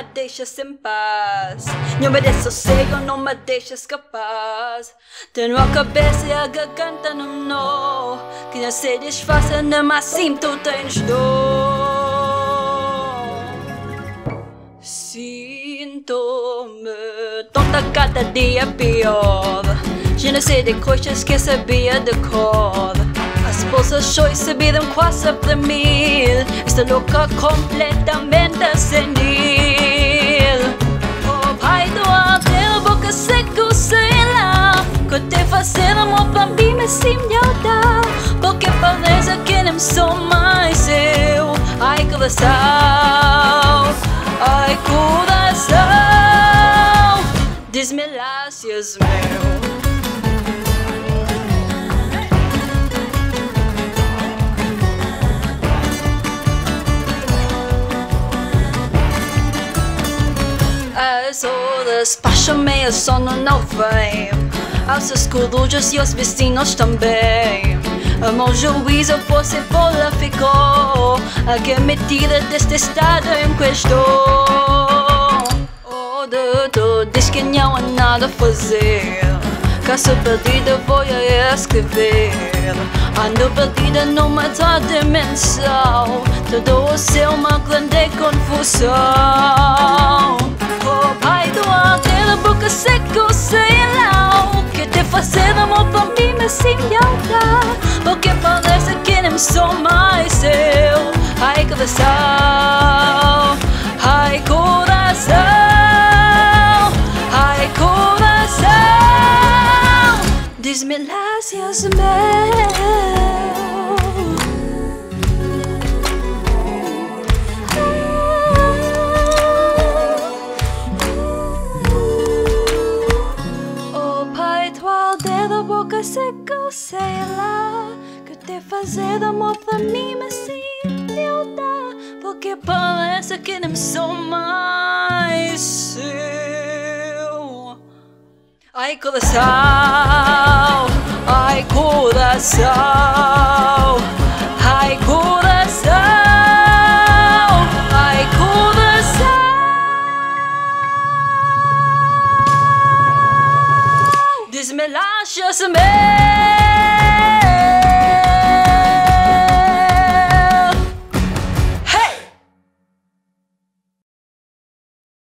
me deixas em paz. Não me dê sossego, não me deixas capaz. Tenho a cabeça e a garganta no nó. Que não se desfaça, nem assim tu tens dor. Sinto-me tonta cada dia pior. Já não sei de coisas que sabia de cor. As bolsas choy subiram quase para mil. Estou louca completamente senil. Oh, pai do alto, boca seca, sei lá. Que te fazer amor para mim, sim dá. Porque parece que não sou mais eu. Ai, coração, ai, coração. Diz-me se meu. As horas passam meio sono não vem Aos escuros e os vizinhos também A meu juízo você bola ficou A que me tira deste estado em questão Oh doutor, diz que não há nada a fazer Caso perdida vou a escrever Ando perdida numa outra dimensão Tudo o seu uma grande confusão pra mim, mas sim dá Porque parece que não sou mais eu Ai coração, ai coração Ai coração Diz-me lá se és meu aldeia boca seca, sei lá Que te fazer amor pra mim, mas sim não dá Porque parece que não sou mais seu Ai coração, ai coração, lasciasmi